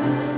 Amen.